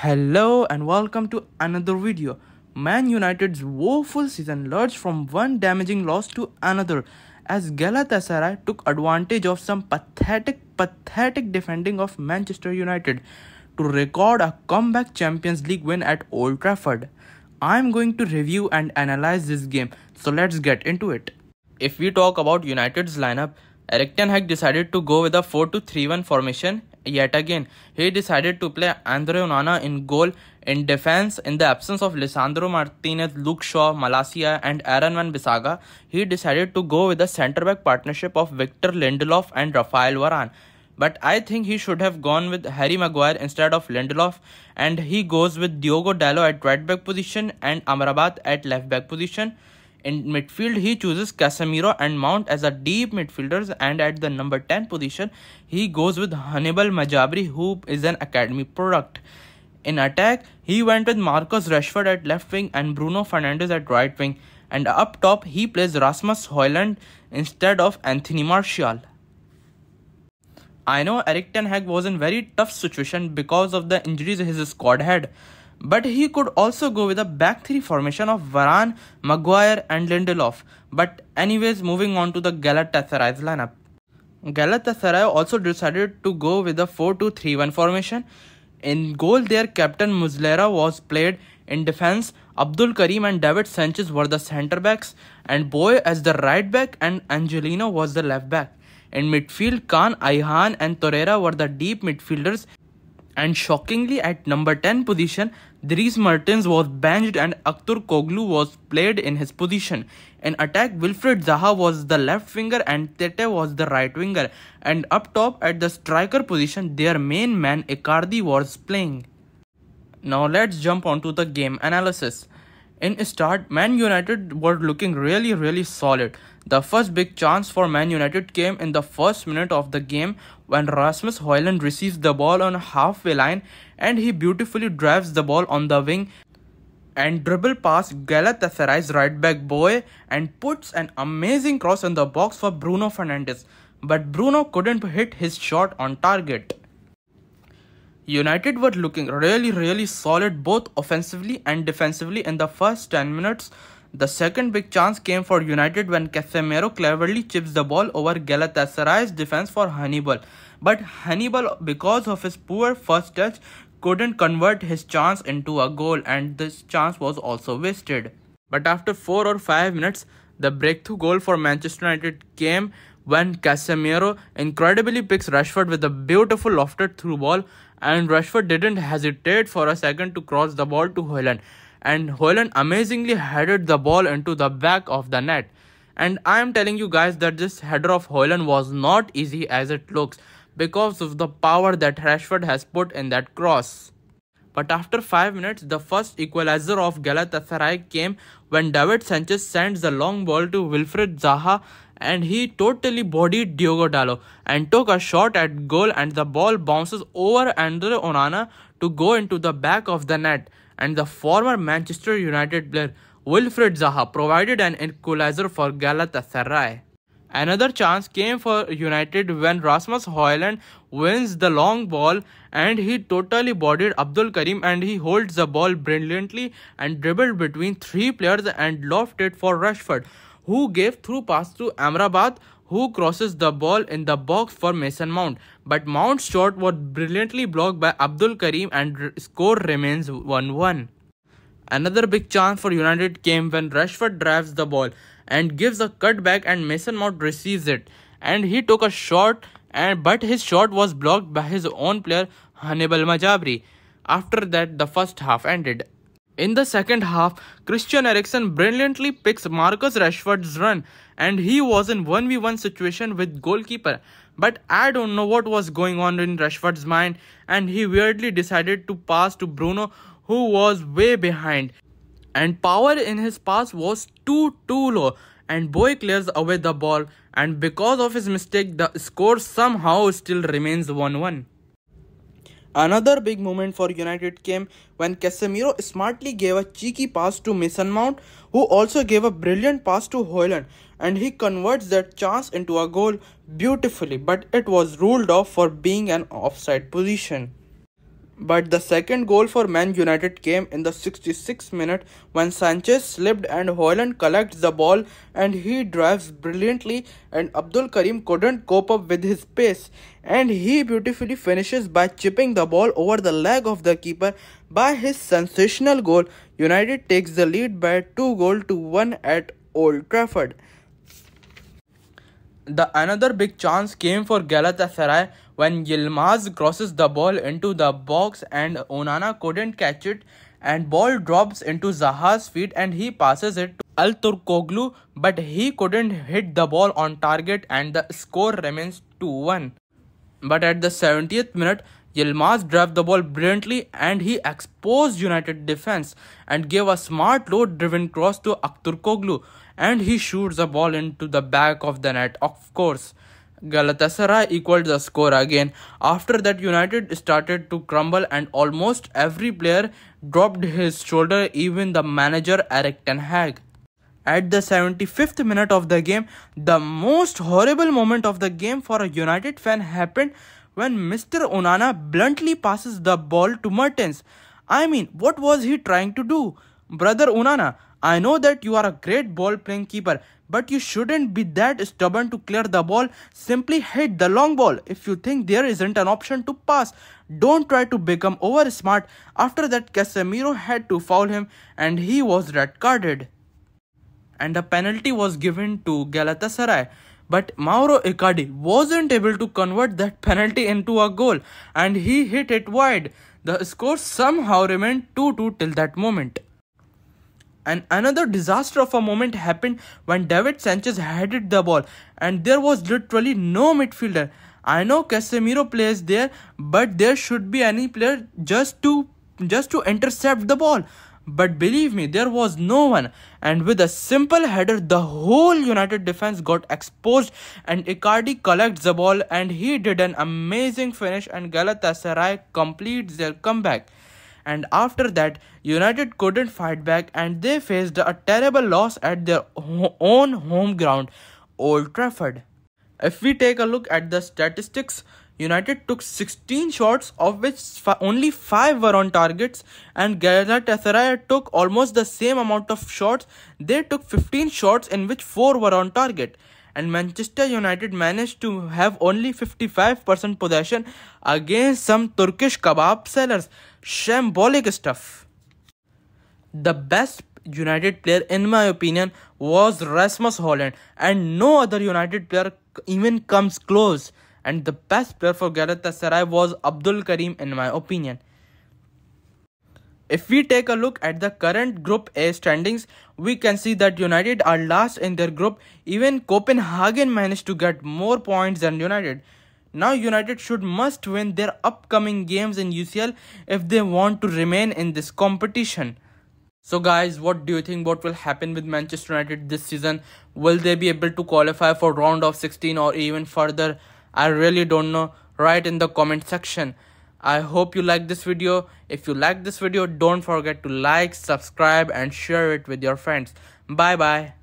Hello and welcome to another video. Man United's woeful season lurched from one damaging loss to another as Galatasaray took advantage of some pathetic, pathetic defending of Manchester United to record a comeback Champions League win at Old Trafford. I'm going to review and analyze this game, so let's get into it. If we talk about United's lineup, Erik Ten Hag decided to go with a 4-2-3-1 formation yet again. He decided to play Andre Onana in goal in defense in the absence of Lisandro Martinez, Luke Shaw, Malacia and Aaron Wan-Bissaka. He decided to go with the centre-back partnership of Victor Lindelof and Rafael Varane. But I think he should have gone with Harry Maguire instead of Lindelof and he goes with Diogo Dalot at right back position and Amrabat at left back position. In midfield, he chooses Casemiro and Mount as a deep midfielders and at the number 10 position, he goes with Hannibal Mejbri who is an academy product. In attack, he went with Marcus Rashford at left wing and Bruno Fernandes at right wing. And up top, he plays Rasmus Hojlund instead of Anthony Martial. I know Erik Ten Hag was in very tough situation because of the injuries his squad had. But he could also go with a back three formation of Varane, Maguire and Lindelof. But anyways, moving on to the Galatasaray's lineup. Galatasaray also decided to go with a 4-2-3-1 formation. In goal, their captain Muslera was played in defense. Abdul Karim and David Sanchez were the centre backs, and Boy as the right back, and Angelino was the left back. In midfield, Kaan, Ayhan, and Torreira were the deep midfielders, and shockingly, at number 10 position, Dries Mertens was benched and Aktürkoğlu was played in his position. In attack, Wilfried Zaha was the left winger and Tete was the right winger. And up top at the striker position, their main man Icardi was playing. Now let's jump onto the game analysis. In start, Man United were looking really really solid. The first big chance for Man United came in the first minute of the game when Rasmus Hojlund receives the ball on a halfway line and he beautifully drives the ball on the wing and dribble past Galatasaray's right back Boye and puts an amazing cross in the box for Bruno Fernandes. But Bruno couldn't hit his shot on target. United were looking really really solid both offensively and defensively in the first 10 minutes. The second big chance came for United when Casemiro cleverly chips the ball over Galatasaray's defense for Hannibal. But Hannibal, because of his poor first touch, couldn't convert his chance into a goal and this chance was also wasted. But after 4 or 5 minutes, the breakthrough goal for Manchester United came when Casemiro incredibly picks Rashford with a beautiful lofted through ball and Rashford didn't hesitate for a second to cross the ball to Hojlund and Hojlund amazingly headed the ball into the back of the net. And I am telling you guys that this header of Hojlund was not easy as it looks because of the power that Rashford has put in that cross. But after 5 minutes, the first equalizer of Galatasaray came when David Sanchez sends the long ball to Wilfried Zaha and he totally bodied Diogo Dalot and took a shot at goal and the ball bounces over Andre Onana to go into the back of the net and the former Manchester United player Wilfried Zaha provided an equalizer for Galatasaray. Another chance came for United when Rasmus Hojlund wins the long ball and he totally bodied Abdul Karim and he holds the ball brilliantly and dribbled between three players and lofted it for Rashford who gave through pass to Amrabat who crosses the ball in the box for Mason Mount. But Mount's shot was brilliantly blocked by Abdul Karim and score remains 1-1. Another big chance for United came when Rashford drives the ball and gives a cutback and Mason Mount receives it. And he took a shot and but his shot was blocked by his own player Hannibal Mejbri. After that the first half ended. In the second half, Christian Eriksen brilliantly picks Marcus Rashford's run and he was in 1v1 situation with goalkeeper. But I don't know what was going on in Rashford's mind and he weirdly decided to pass to Bruno who was way behind. And power in his pass was too too low and Boye clears away the ball and because of his mistake the score somehow still remains 1-1. Another big moment for United came when Casemiro smartly gave a cheeky pass to Mason Mount, who also gave a brilliant pass to Hojlund, and he converts that chance into a goal beautifully, but it was ruled off for being an offside position. But the second goal for Man United came in the 66th minute when Sanchez slipped and Hojlund collects the ball and he drives brilliantly and Abdul Karim couldn't cope up with his pace and he beautifully finishes by chipping the ball over the leg of the keeper by his sensational goal. United takes the lead by 2 goal to 1 at Old Trafford. The another big chance came for Galatasaray when Yilmaz crosses the ball into the box and Onana couldn't catch it and ball drops into Zaha's feet and he passes it to Aktürkoğlu but he couldn't hit the ball on target and the score remains 2-1. But at the 70th minute, Yilmaz drove the ball brilliantly and he exposed United defense and gave a smart low driven cross to Aktürkoğlu and he shoots the ball into the back of the net. Of course, Galatasaray equaled the score again. After that, United started to crumble and almost every player dropped his shoulder, even the manager Erik Ten Hag. At the 75th minute of the game, the most horrible moment of the game for a United fan happened when Mr. Onana bluntly passes the ball to Mertens. I mean, what was he trying to do? Brother Onana, I know that you are a great ball playing keeper, but you shouldn't be that stubborn to clear the ball. Simply hit the long ball. If you think there isn't an option to pass, don't try to become over smart. After that, Casemiro had to foul him and he was red carded. And a penalty was given to Galatasaray. But Mauro Icardi wasn't able to convert that penalty into a goal and he hit it wide. The score somehow remained 2-2 till that moment. And another disaster of a moment happened when David Sanchez headed the ball and there was literally no midfielder. I know Casemiro plays there, but there should be any player just to just to intercept the ball. But believe me, there was no one. And with a simple header, the whole United defense got exposed and Icardi collects the ball and he did an amazing finish and Galatasaray completes their comeback and after that United couldn't fight back and they faced a terrible loss at their own home ground Old Trafford. If we take a look at the statistics, United took 16 shots of which only 5 were on targets and Galatasaray took almost the same amount of shots. They took 15 shots in which 4 were on target and Manchester United managed to have only 55% possession against some Turkish kebab sellers. Shambolic stuff. The best United player in my opinion was Rasmus Hojlund and no other United player even comes close and the best player for Galatasaray was Abdul Karim in my opinion. If we take a look at the current Group A standings, we can see that United are last in their group. Even Copenhagen managed to get more points than United. Now United should must win their upcoming games in UCL if they want to remain in this competition. So guys, what do you think what will happen with Manchester United this season? Will they be able to qualify for round of 16 or even further? I really don't know. Write in the comment section. I hope you like this video. If you like this video, don't forget to like, subscribe and share it with your friends. Bye bye.